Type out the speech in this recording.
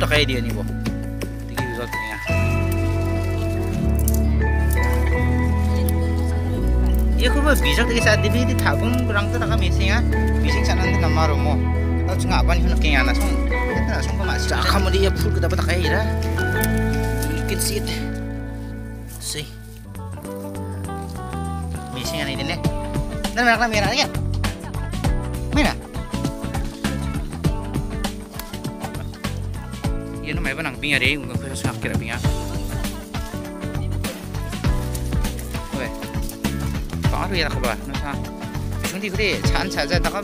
dia nih bo tigi resort nya iya kok ba bijak tigi saat dibi di tabung kurang tuh taka missing ah missing sana nanti nama romo tau cuma apa nih kaya anak song itu langsung ke ah kamu dia full kita dapat kayak ira you can see it see missing ini nih dan mereka merahnya n u may ba nang binga rin? Kung kaya sa akin binga. 왜? 바로 이라고 봐. 그래서 형님 그래 잔 자자 나가